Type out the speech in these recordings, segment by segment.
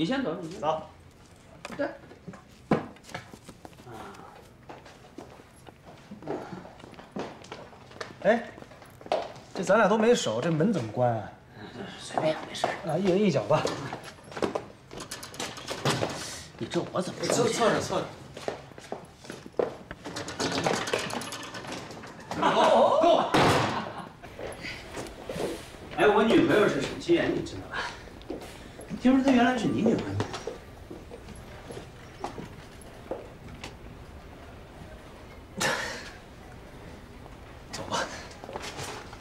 你先走，你先走。对。哎，这咱俩都没手，这门怎么关啊？随便，没事。啊，一人一脚吧。你这我怎么侧侧着侧着。够。哎，我女朋友是沈清妍，你知道吧？听说她原来是你女朋友。走吧。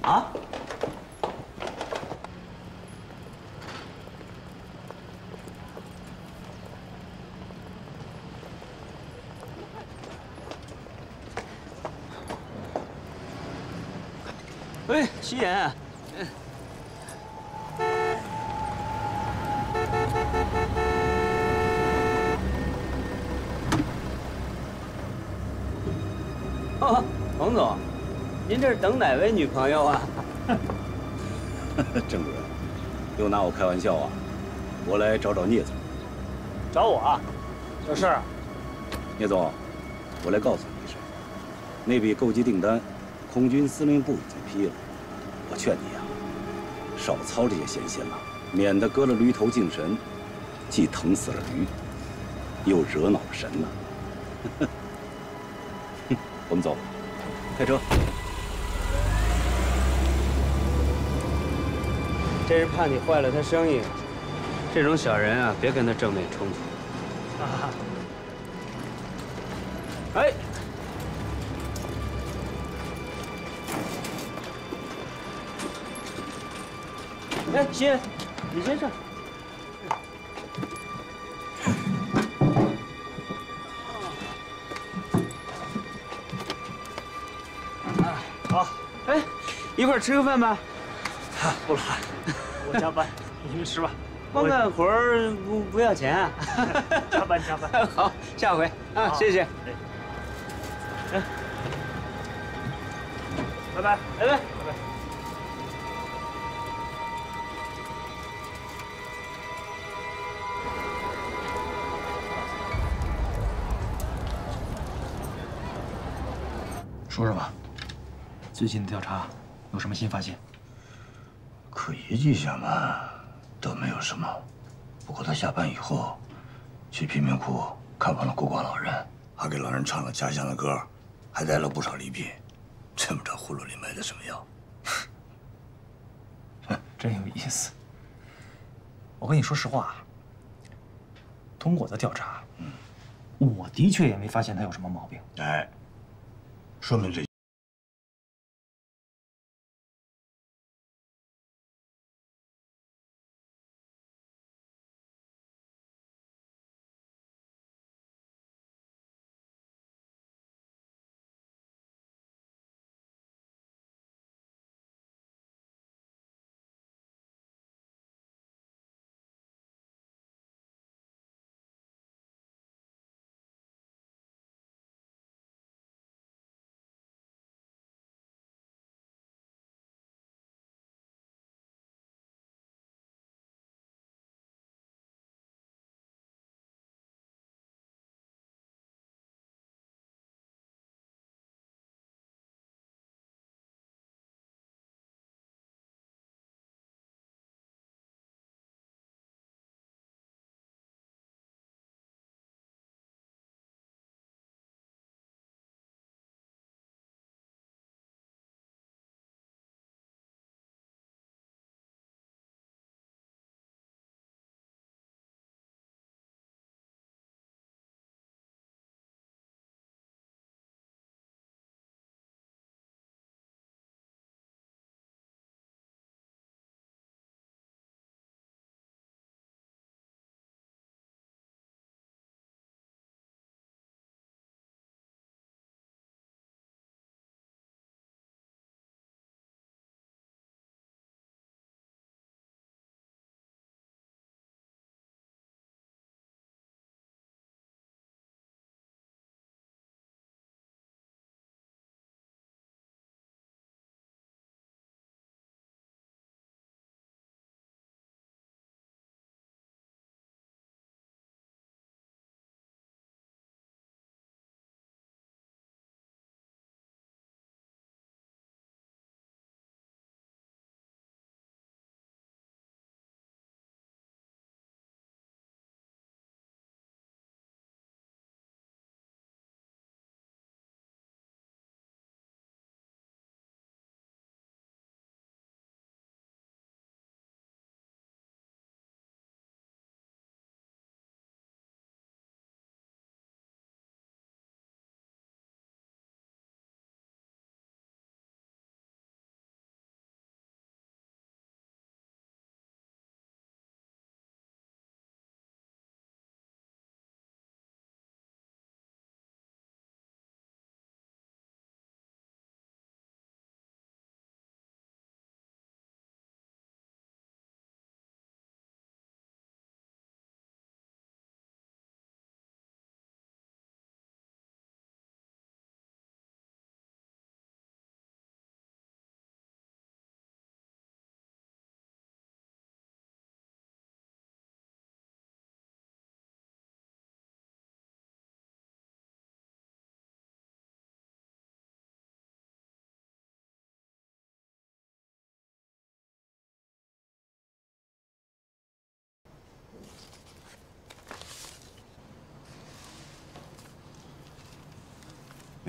啊？喂，夕颜。您这是等哪位女朋友啊？郑主任，又拿我开玩笑啊！我来找找聂总。找我啊？有事啊？聂总，我来告诉你一声，那笔购机订单，空军司令部已经批了。我劝你啊，少操这些闲心了，免得割了驴头敬神，既疼死了驴，又惹恼了神呢。哼，我们走，开车。这是怕你坏了他生意。这种小人啊，别跟他正面冲突。啊。哎。哎，先，你先上。好。哎，一块吃个饭吧。不了，我加班，你们吃吧。光干活不不要钱啊？加班加班。好，下回啊，谢谢。哎，拜拜，拜拜，拜拜。说说吧，最近的调查有什么新发现？可疑迹象嘛，倒没有什么。不过他下班以后，去贫民窟看望了孤寡老人，还给老人唱了家乡的歌，还带了不少礼品。真不知道葫芦里卖的什么药。真有意思。我跟你说实话，通过我的调查，我的确也没发现他有什么毛病。哎，说明这。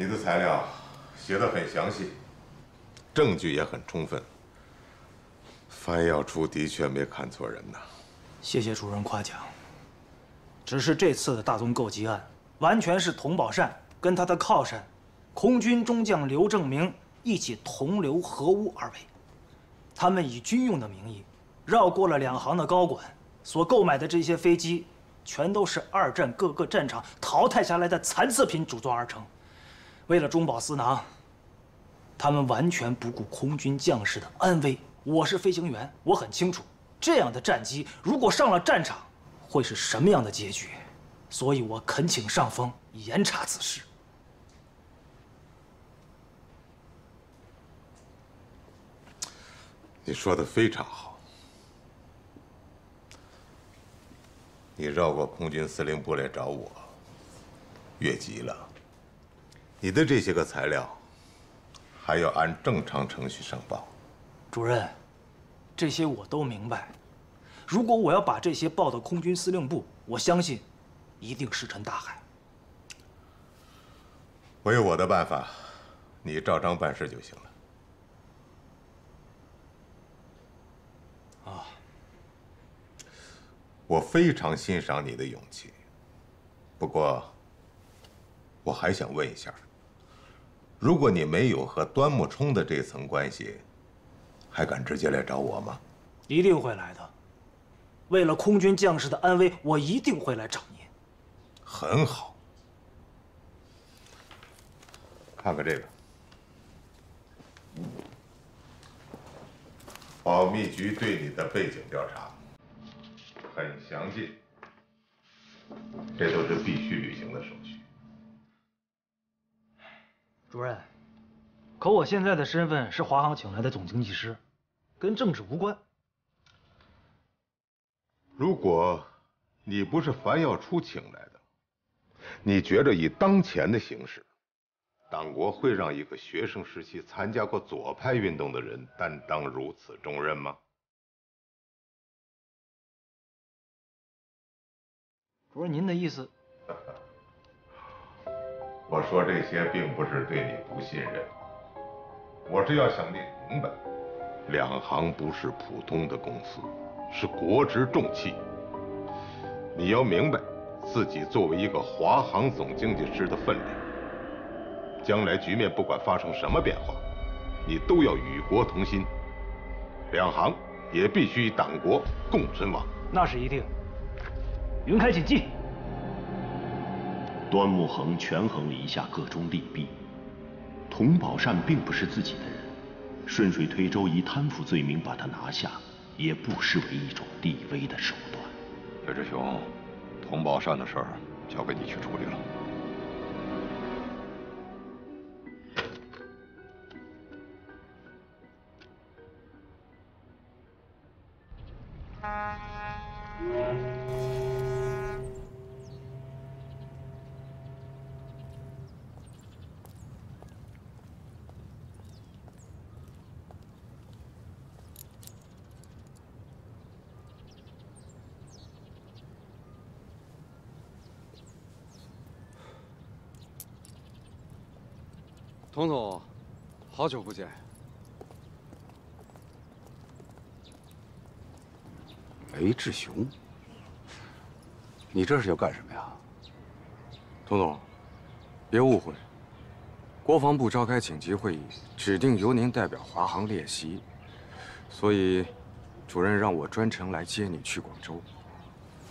你的材料写的很详细，证据也很充分。樊耀初的确没看错人呐。谢谢主任夸奖。只是这次的大宗购集案，完全是童宝善跟他的靠山，空军中将刘正明一起同流合污而为。他们以军用的名义，绕过了两行的高管，所购买的这些飞机，全都是二战各个战场淘汰下来的残次品组装而成。为了中饱私囊，他们完全不顾空军将士的安危。我是飞行员，我很清楚，这样的战机如果上了战场，会是什么样的结局。所以我恳请上峰严查此事。你说的非常好。你绕过空军司令部来找我，越级了。你的这些个材料，还要按正常程序上报。主任，这些我都明白。如果我要把这些报到空军司令部，我相信，一定石沉大海。我有我的办法，你照章办事就行了。啊，我非常欣赏你的勇气。不过，我还想问一下。如果你没有和端木冲的这层关系，还敢直接来找我吗？一定会来的。为了空军将士的安危，我一定会来找您。很好，看看这个，保密局对你的背景调查很详尽，这都是必须履行的手续。主任，可我现在的身份是华航请来的总经济师，跟政治无关。如果你不是樊耀初请来的，你觉着以当前的形势，党国会让一个学生时期参加过左派运动的人担当如此重任吗？主任，您的意思？我说这些并不是对你不信任，我是要想你明白，两行不是普通的公司，是国之重器。你要明白自己作为一个华航总经济师的分量，将来局面不管发生什么变化，你都要与国同心，两行也必须与党国共存亡。那是一定。云开谨记。端木衡权衡了一下各中利弊，童宝善并不是自己的人，顺水推舟以贪腐罪名把他拿下，也不失为一种立威的手段。裴志雄，童宝善的事交给你去处理了。好久不见。雷志雄，你这是要干什么呀？童总，别误会，国防部召开紧急会议，指定由您代表华航列席，所以主任让我专程来接你去广州。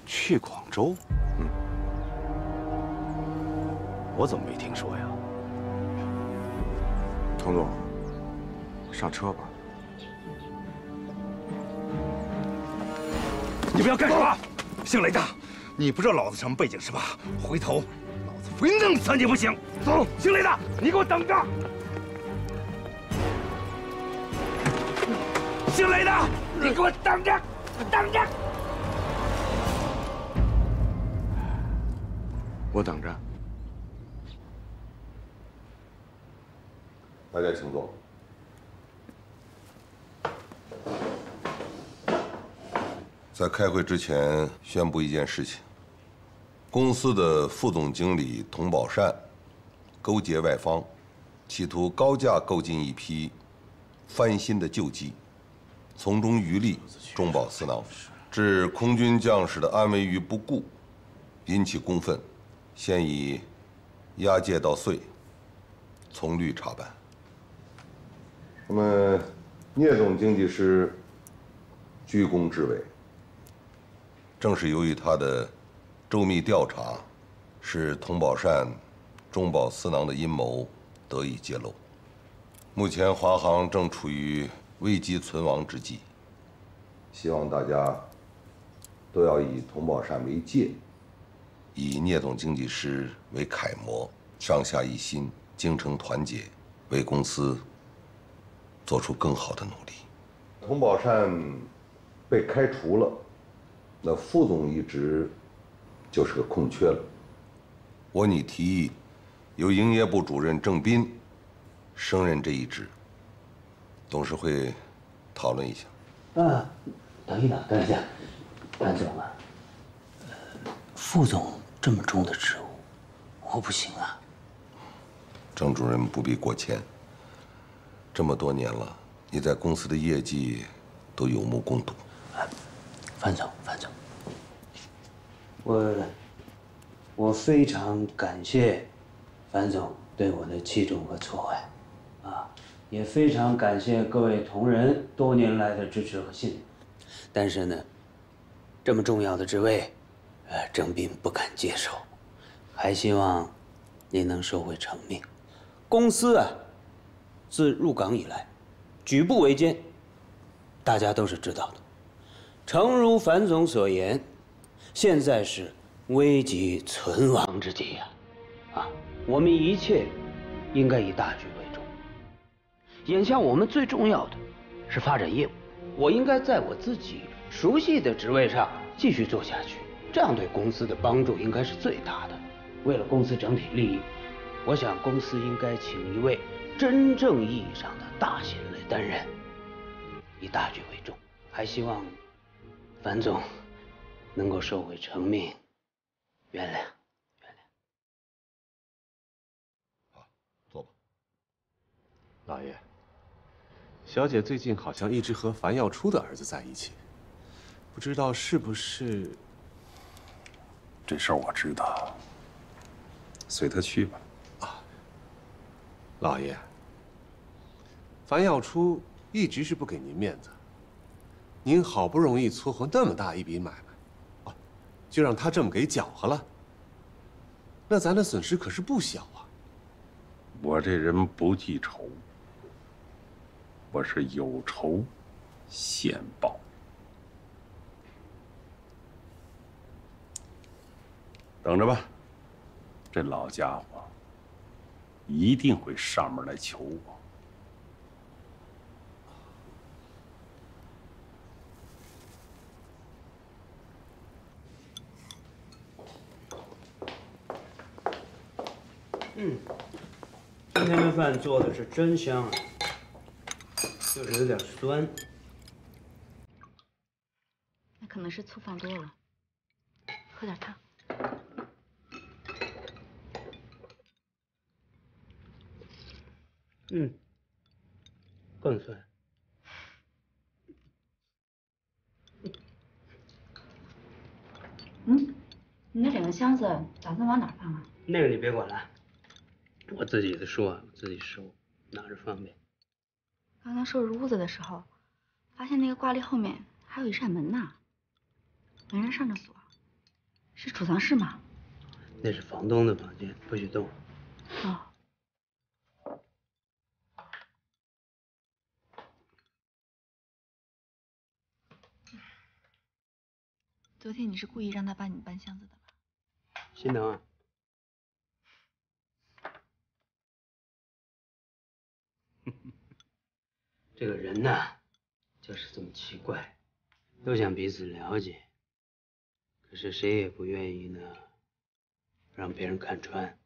去广州？嗯，我怎么没听说呀？童总，上车吧。你不要干什么？姓雷的，你不知道老子什么背景是吧？回头，老子非弄死你不行！走，姓雷的，你给我等着！姓雷的，你给我等着，等着！我等着。大家请坐。在开会之前，宣布一件事情：公司的副总经理童宝善勾结外方，企图高价购进一批翻新的旧机，从中渔利，中饱私囊，置空军将士的安危于不顾，引起公愤，现已押解到遂，从律查办。那么，聂总经济师居功至伟，正是由于他的周密调查，使童宝善中饱私囊的阴谋得以揭露。目前华航正处于危机存亡之际，希望大家都要以童宝善为戒，以聂总经济师为楷模，上下一心，精诚团结，为公司做出更好的努力。童宝善被开除了，那副总一职就是个空缺了。我拟提议，由营业部主任郑斌升任这一职。董事会讨论一下。啊，等一等，等一下，潘总啊，副总这么重的职务，我不行啊。郑主任不必过谦。这么多年了，你在公司的业绩都有目共睹。范总，范总，我我非常感谢樊总对我的器重和错爱，啊，也非常感谢各位同仁多年来的支持和信任。但是呢，这么重要的职位，呃，郑斌不敢接受，还希望您能收回成命。公司啊，自入港以来，举步维艰，大家都是知道的。诚如樊总所言，现在是危急存亡之际呀！啊，我们一切应该以大局为重。眼下我们最重要的是发展业务，我应该在我自己熟悉的职位上继续做下去，这样对公司的帮助应该是最大的。为了公司整体利益，我想公司应该请一位真正意义上的大贤来担任，以大局为重。还希望。樊总能够收回成命，原谅，原谅。好，坐吧。老爷，小姐最近好像一直和樊耀初的儿子在一起，不知道是不是？这事儿我知道，随他去吧。啊，老爷，樊耀初一直是不给您面子。您好不容易撮合那么大一笔买卖，哦，就让他这么给搅和了，那咱的损失可是不小啊！我这人不记仇，我是有仇先报。等着吧，这老家伙一定会上门来求我。饭做的是真香啊，就是有点酸。那可能是醋放多了，喝点汤。嗯，更酸。嗯，你那两个箱子打算往哪放啊？那个你别管了。我自己的书啊，我自己收，拿着方便。刚刚收拾屋子的时候，发现那个挂历后面还有一扇门呢，没人上着锁，是储藏室吗？那是房东的房间，不许动。哦。昨天你是故意让他帮你搬箱子的吧？心疼啊。这个人呐，就是这么奇怪，都想彼此了解，可是谁也不愿意呢，让别人看穿。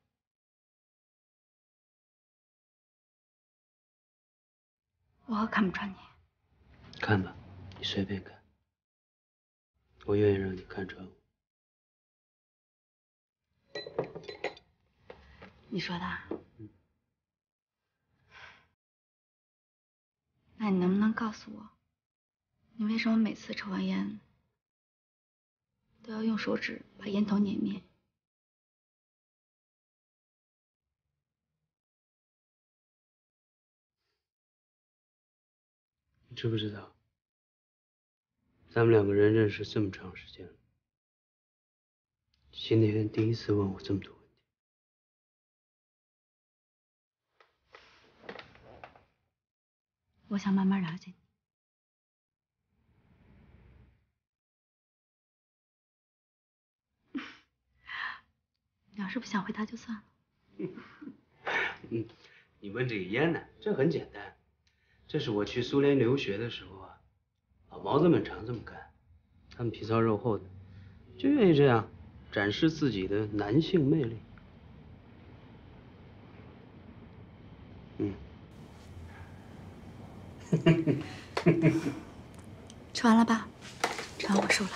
我看不穿你。看吧，你随便看，我愿意让你看穿我。你说的？那你能不能告诉我，你为什么每次抽完烟都要用手指把烟头碾灭？你知不知道，咱们两个人认识这么长时间了，今天第一次问我这么多问题。我想慢慢了解你。你 要是不想回答就算了。嗯，你问这个烟呢，这很简单。这是我去苏联留学的时候啊，老毛子们常这么干，他们皮糙肉厚的，就愿意这样展示自己的男性魅力。吃完了吧？吃完我收了。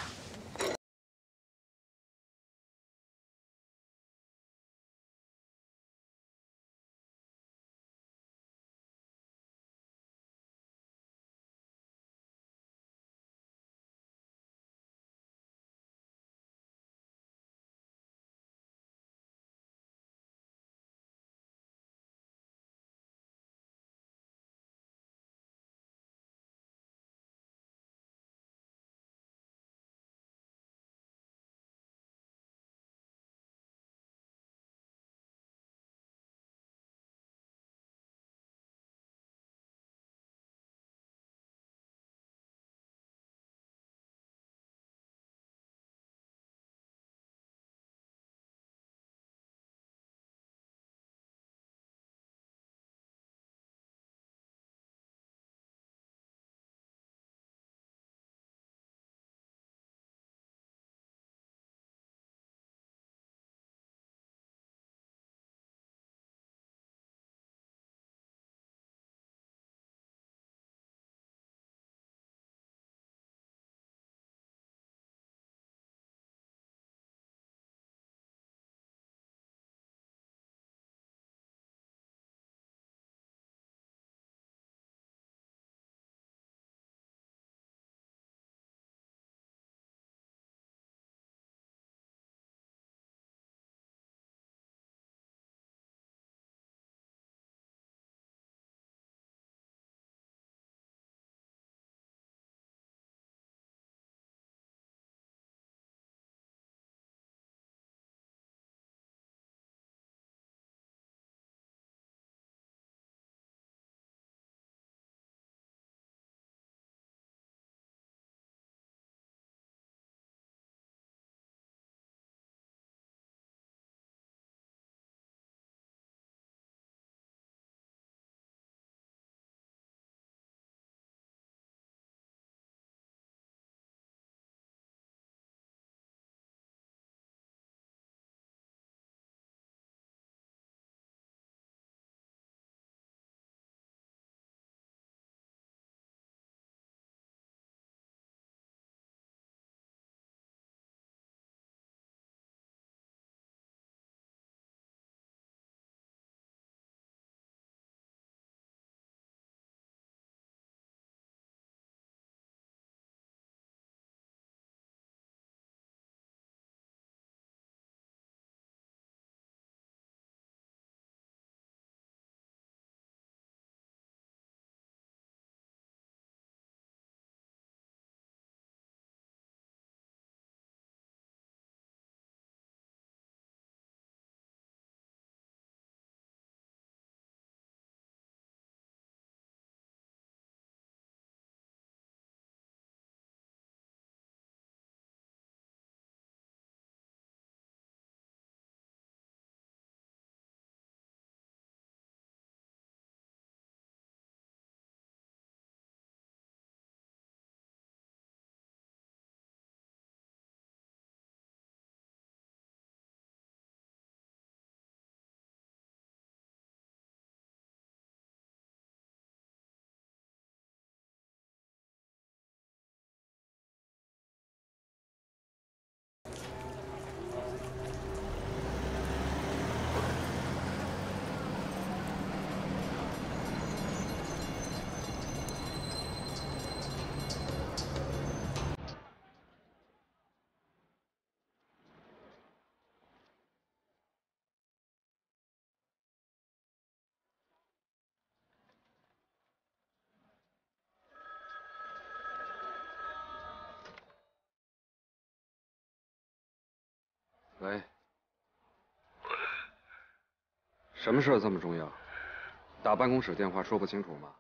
喂，什么事儿这么重要？打办公室电话说不清楚吗？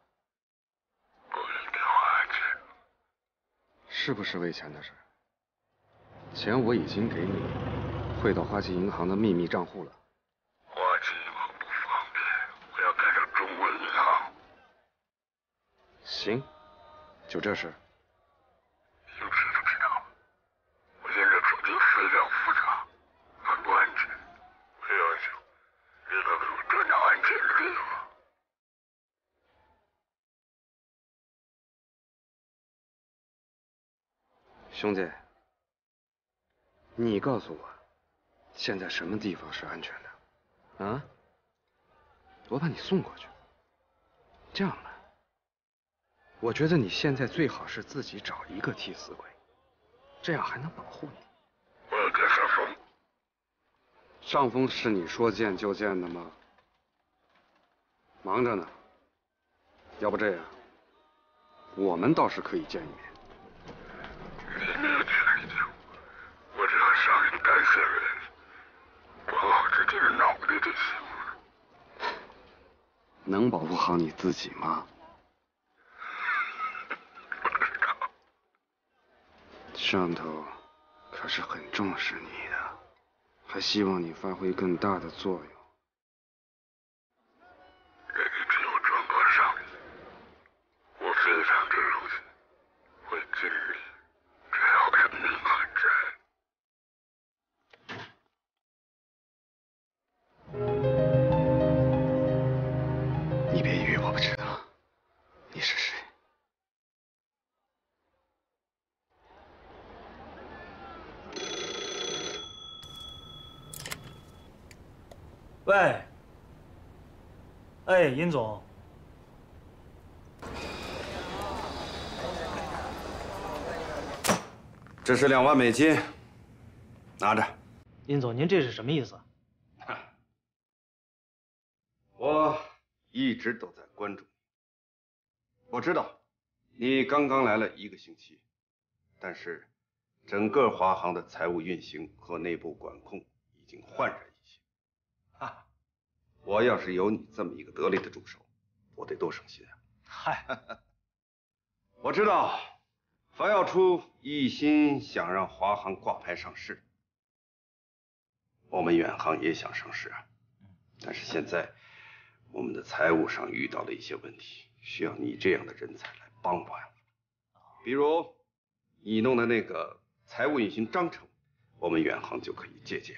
是不是为钱的事？钱我已经给你汇到花旗银行的秘密账户了。花旗银行不方便，我要改成中国银行。行，就这事。你知不知道？我现在处境非常复杂，很不安全。我要求你能给我转到安全的地方。兄弟，你告诉我，现在什么地方是安全的？啊？我把你送过去。这样吧，我觉得你现在最好是自己找一个替死鬼，这样还能保护你。我要见上峰。上峰是你说见就见的吗？忙着呢。要不这样，我们倒是可以见一面。你没有权利救我，只要杀人单线人，管好自己的脑袋就行了。能保护好你自己吗？上头可是很重视你的，还希望你发挥更大的作用。这是两万美金，拿着。尹总，您这是什么意思？我一直都在关注你。我知道你刚刚来了一个星期，但是整个华航的财务运行和内部管控已经焕然一新。哈，我要是有你这么一个得力的助手，我得多省心啊！嗨，我知道樊耀初一心想让华航挂牌上市，我们远航也想上市啊，但是现在我们的财务上遇到了一些问题，需要你这样的人才来帮帮。比如你弄的那个财务运行章程，我们远航就可以借鉴。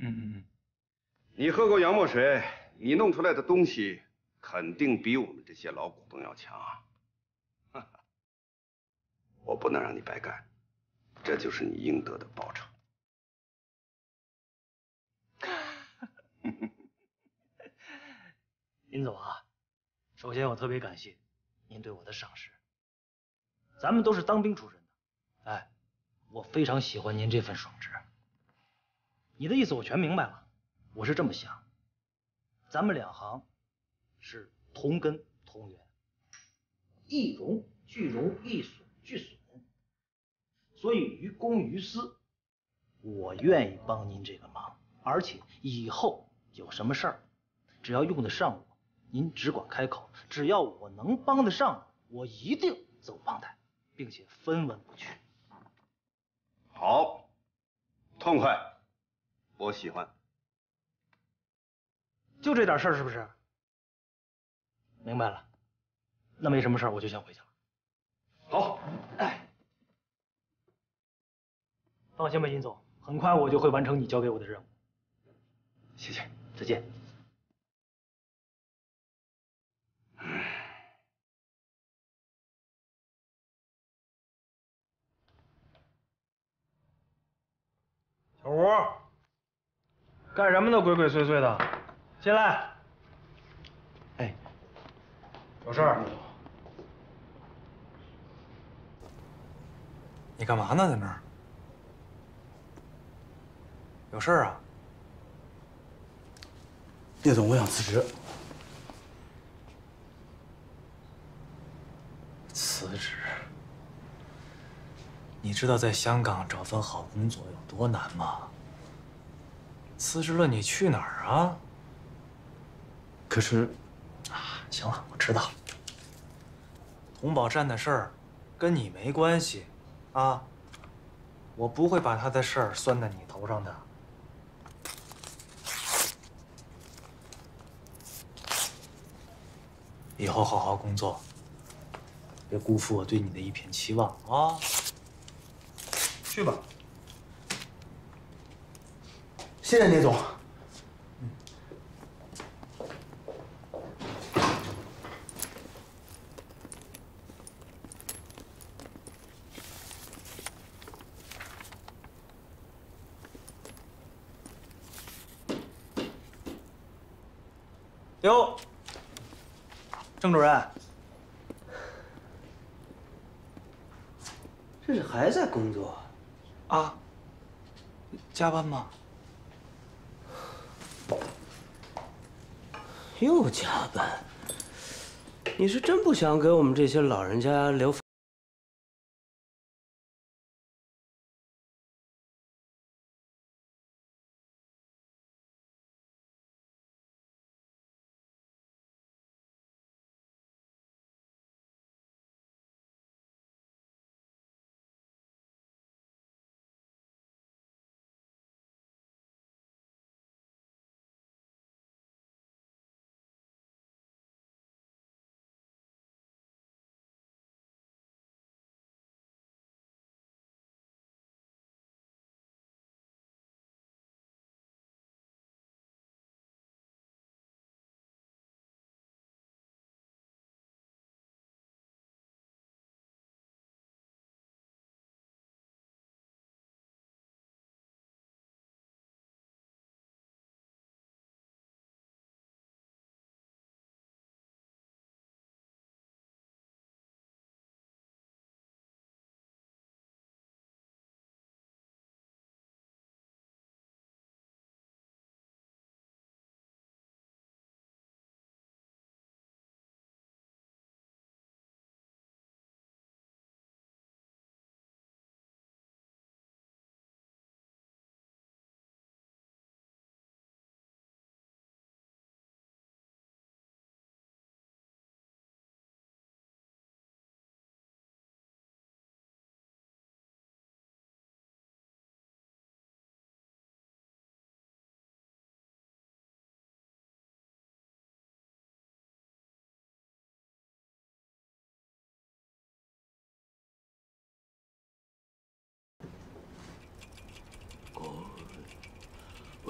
嗯嗯嗯，你喝过洋墨水，你弄出来的东西肯定比我们这些老股东要强啊！我不能让你白干，这就是你应得的报酬。林总啊，首先我特别感谢您对我的赏识。咱们都是当兵出身的，哎，我非常喜欢您这份爽直。你的意思我全明白了，我是这么想，咱们两行是同根同源，一荣俱荣，一损俱损，所以于公于私，我愿意帮您这个忙，而且以后有什么事儿，只要用得上我，您只管开口，只要我能帮得上，我一定走帮带，并且分文不取。好，痛快，我喜欢。就这点事儿是不是？明白了，那没什么事儿，我就先回去了。好，哎，放心吧，尹总，很快我就会完成你交给我的任务。谢谢，再见。小吴，干什么呢？鬼鬼祟祟的，进来。哎，有事儿？你干嘛呢，在那儿？有事儿啊？聂总，我想辞职。辞职？你知道在香港找份好工作有多难吗？辞职了你去哪儿啊？可是，啊，行了，我知道了。童宝善的事儿，跟你没关系，啊，我不会把他的事儿算在你头上的。以后好好工作，别辜负我对你的一片期望啊！去吧。谢谢聂总。郑主任，这是还在工作啊？加班吗？又加班？你是真不想给我们这些老人家留？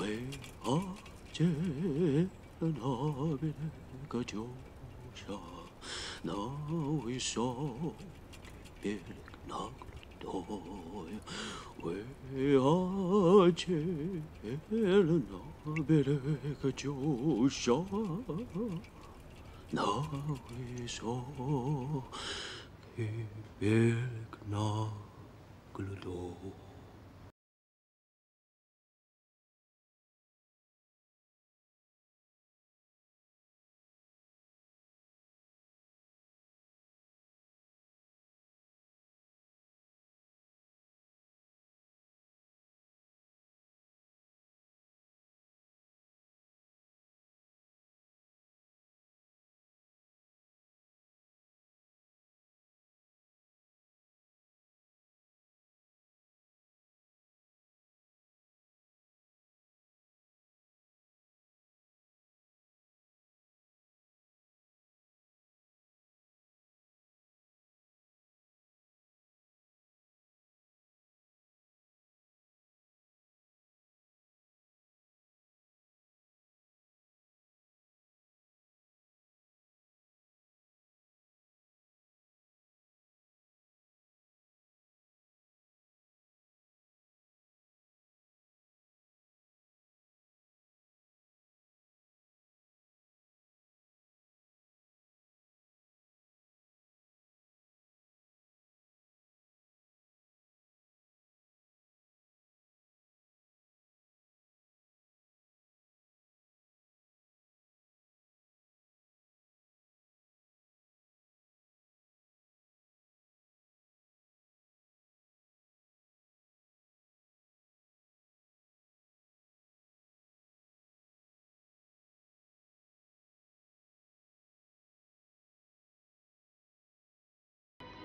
为何见了那边那个旧家，那微笑给别那个多呀？为何见了那边那个旧家，那微笑给别那个多？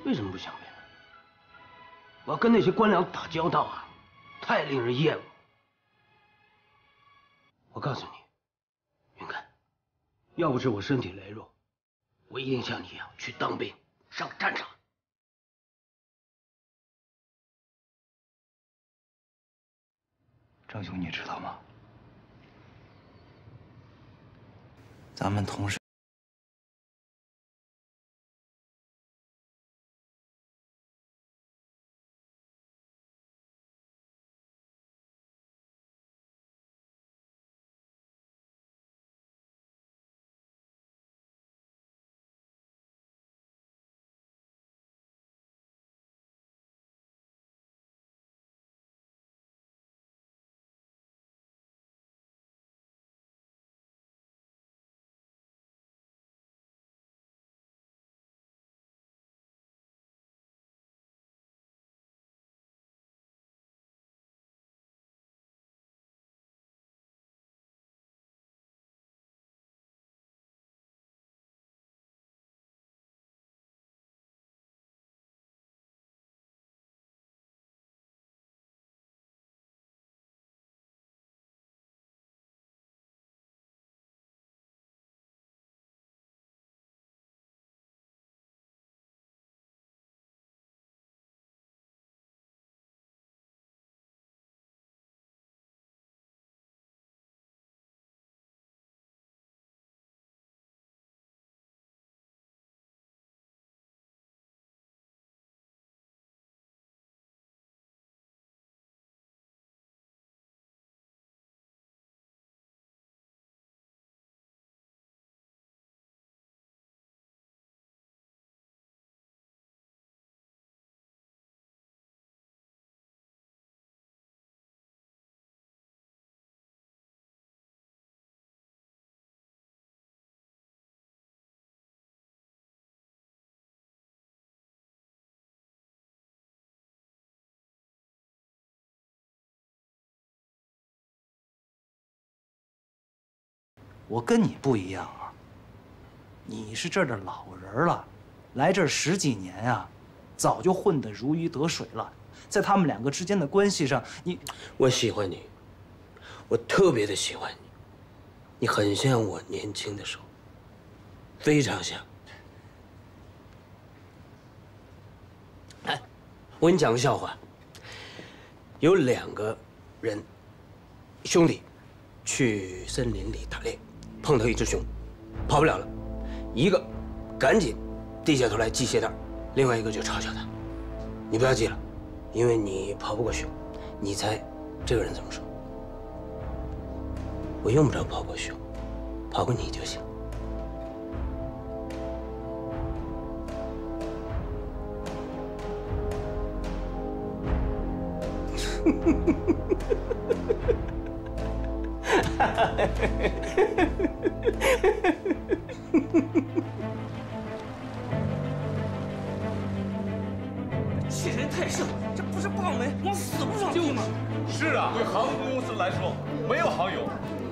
为什么不想变呢？我要跟那些官僚打交道啊，太令人厌恶。我告诉你，云开，要不是我身体羸弱，我一定像你一样去当兵，上战场。张兄，你知道吗？咱们同事。我跟你不一样啊，你是这儿的老人了，来这儿十几年啊，早就混得如鱼得水了。在他们两个之间的关系上，你我喜欢你，我特别的喜欢你，你很像我年轻的时候，非常像。哎，我给你讲个笑话。有两个人，兄弟，去森林里打猎。碰到一只熊，跑不了了，一个赶紧低下头来系鞋带，另外一个就嘲笑他：“你不要系了，因为你跑不过熊。”你猜这个人怎么说？我用不着跑过熊，跑过你就行。欺人太甚，这不是傍门往死路上逼吗？是啊，对航空公司来说，没有航油，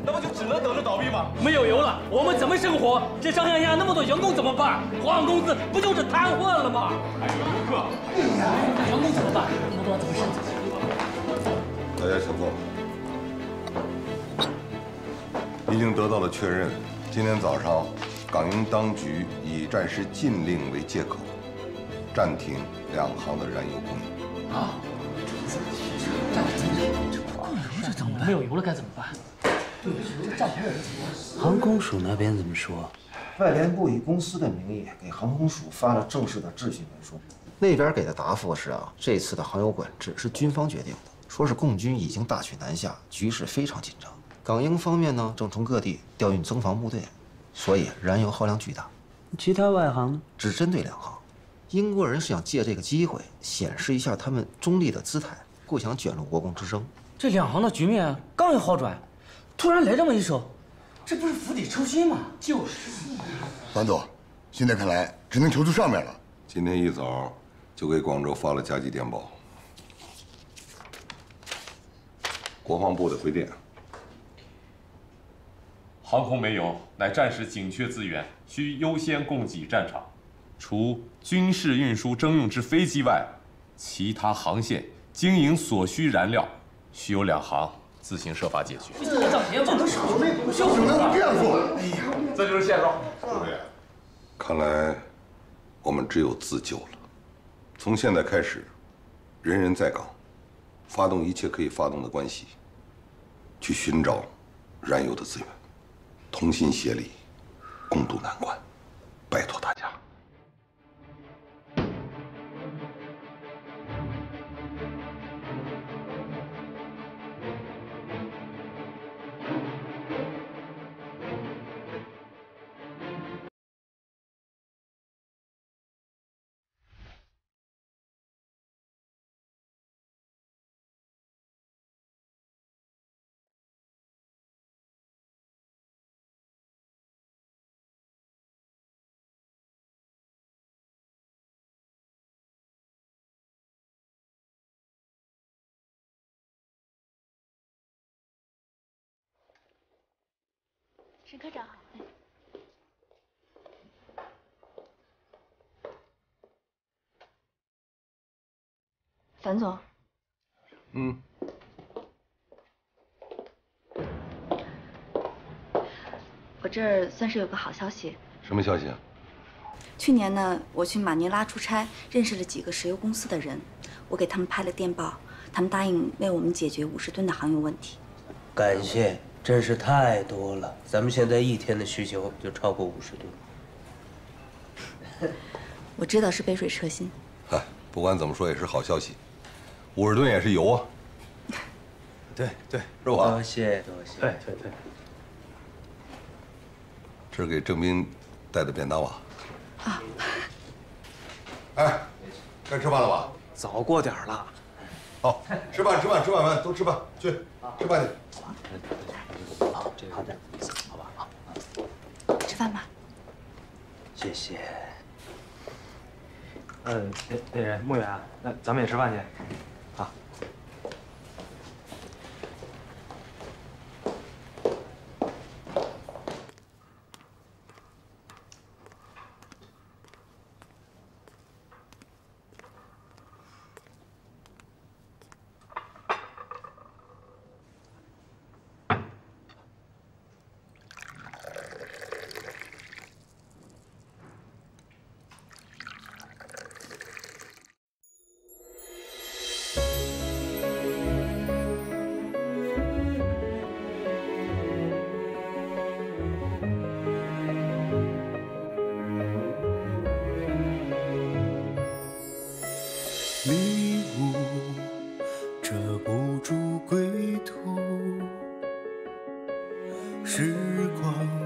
那不就只能等着倒闭吗？没有油了，我们怎么生活？这上下下那么多员工怎么办？航空公司不就是瘫痪了吗？还有游客，员工怎么办？不知道怎么生存？大家请坐。已经得到了确认，今天早上，港英当局以战时禁令为借口，暂停两航的燃油供应。啊！这怎么办？没有油了该怎么办？对，这暂停燃油。航空署那边怎么说？外联部以公司的名义给航空署发了正式的质询文书，那边给的答复是啊，这次的航油管制是军方决定的，说是共军已经大举南下，局势非常紧张。港英方面呢，正从各地调运增防部队，所以燃油耗量巨大。其他外行呢？只针对两行。英国人是想借这个机会显示一下他们中立的姿态，不想卷入国共之争。这两行的局面刚要好转，突然来这么一手，这不是釜底抽薪吗？就是。樊总，现在看来只能求助上面了。今天一早就给广州发了加急电报，国防部的回电。航空煤油乃战时紧缺资源，需优先供给战场。除军事运输征用之飞机外，其他航线经营所需燃料，需由两行自行设法解决。这都是我妹，怎么能这样做？哎呀，这就是现状。看来我们只有自救了。从现在开始，人人在岗，发动一切可以发动的关系，去寻找燃油的资源，同心协力，共度难关。沈科长好。樊总，嗯，我这儿算是有个好消息。什么消息啊？去年呢，我去马尼拉出差，认识了几个石油公司的人，我给他们拍了电报，他们答应为我们解决五十吨的航油问题。感谢，真是太多了。咱们现在一天的需求就超过五十吨。我知道是杯水车薪。嗨，不管怎么说也是好消息，五十吨也是油啊。对对，是吧？多谢多谢。对对对。这是给郑斌带的便当吧？啊。哎，该吃饭了吧？早过点了。好，吃饭吃饭吃饭饭都吃饭去，吃饭去。好，这个好的，好吧，好。吃饭吧。谢谢。呃，那那人穆远，那咱们也吃饭去。时光。